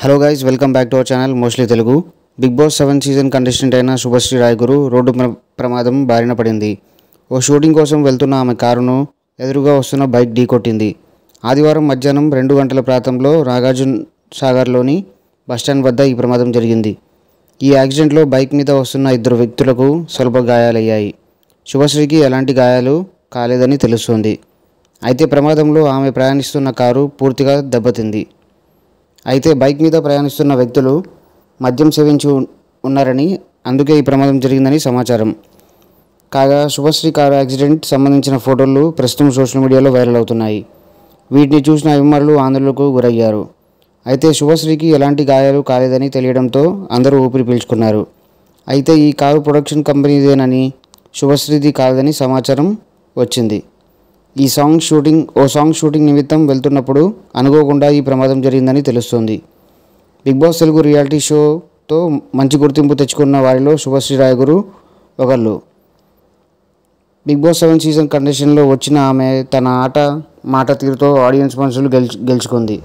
Hello guys welcome back to our channel mostly Telugu Bigg Boss seven season contestant అయిన శుభశ్రీ రాయ్ గురు road ప్ర- ప్రమాదం బారిన పడింది. ఓ షూటింగ్ కోసం వెళ్తున్న ఆమె కారును ఎదురుగా వస్తున్న బైక్ ఢీకొట్టింది. ఆదివారం మధ్యాహ్నం రెండు గంటల ప్రాంతంలో నాగార్జున సాగర్లోని బస్టాండ్ వద్ద ఈ ప్రమాదం జరిగింది. ఈ యాక్సిడెంట్లో బైక్ మీద వస్తున్న ఇద్దరు వ్యక్తులకు స్వల్ప గాయాలయ్యాయి. శుభశ్రీకి ఎలాంటి గాయాలు కాలేదని తెలుస్తోంది. అయితే ప్రమాదంలో ఆమె ప్రయాణిస్తున్న కారు పూర్తిగా దెబ్బతింది. అయితే బైక్ మీద ప్రయాణిస్తున్న వ్యక్తులు మద్యం సేవించి ఉన్నారని అందుకే ఈ ప్రమాదం జరిగిందని సమాచారం. కాగా శుభశ్రీ కారు యాక్సిడెంట్ సంబంధించిన ఫోటోలు ప్రస్తుతం సోషల్ మీడియాలో వైరల్ అవుతున్నాయి. వీటిని చూసిన అభిమానులు ఆందోళనకు గురయ్యారు. అయితే శుభశ్రీకి ఎలాంటి గాయాలు కాలేదని తెలియడంతో అందరూ ఊపిరి పీల్చుకున్నారు. అయితే ఈ కారు ప్రొడక్షన్ కంపెనీదేనని శుభశ్రీది కాదని సమాచారం వచ్చింది. ఈ సాంగ్ షూటింగ్ ఓ సాంగ్ షూటింగ్ నిమిత్తం వెళ్తున్నప్పుడు అనుకోకుండా ఈ ప్రమాదం జరిగిందని తెలుస్తుంది. బిగ్ బాస్ తెలుగు రియాలిటీ షోతో మంచి గుర్తింపు తెచ్చుకున్న వారిలో శుభశ్రీ రాయ్ గురు ఒకళ్ళు. బిగ్ బాస్ సెవెన్ సీజన్ కండిషన్లో వచ్చిన ఆమె తన ఆట మాట తీరుతో ఆడియన్స్ మనసులు గెలుచు గెలుచుకుంది.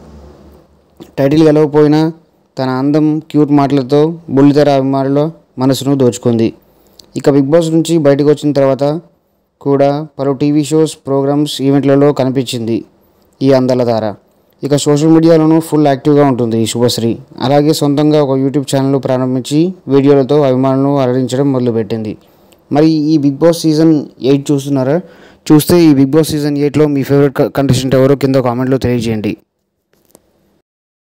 టైటిల్ గెలవకపోయినా తన అందం క్యూట్ మాటలతో బుల్లితెర అభిమానుల మనసును దోచుకుంది. ఇక బిగ్ బాస్ నుంచి బయటకు వచ్చిన తర్వాత కూడా పలు టీవీ షోస్ ప్రోగ్రామ్స్ ఈవెంట్లలో కనిపించింది ఈ అందాల ధార ఇక సోషల్ మీడియాలోనూ ఫుల్ యాక్టివ్గా ఉంటుంది ఈ శుభశ్రీ. అలాగే సొంతంగా ఒక యూట్యూబ్ ఛానల్ ప్రారంభించి వీడియోలతో అభిమానులను అలరించడం మొదలుపెట్టింది. మరి ఈ బిగ్ బాస్ సీజన్ ఎయిట్ చూస్తున్నారా? చూస్తే ఈ బిగ్ బాస్ సీజన్ ఎయిట్లో మీ ఫేవరెట్ కంటెస్టెంట్ ఎవరో కింద కామెంట్లో తెలియజేయండి.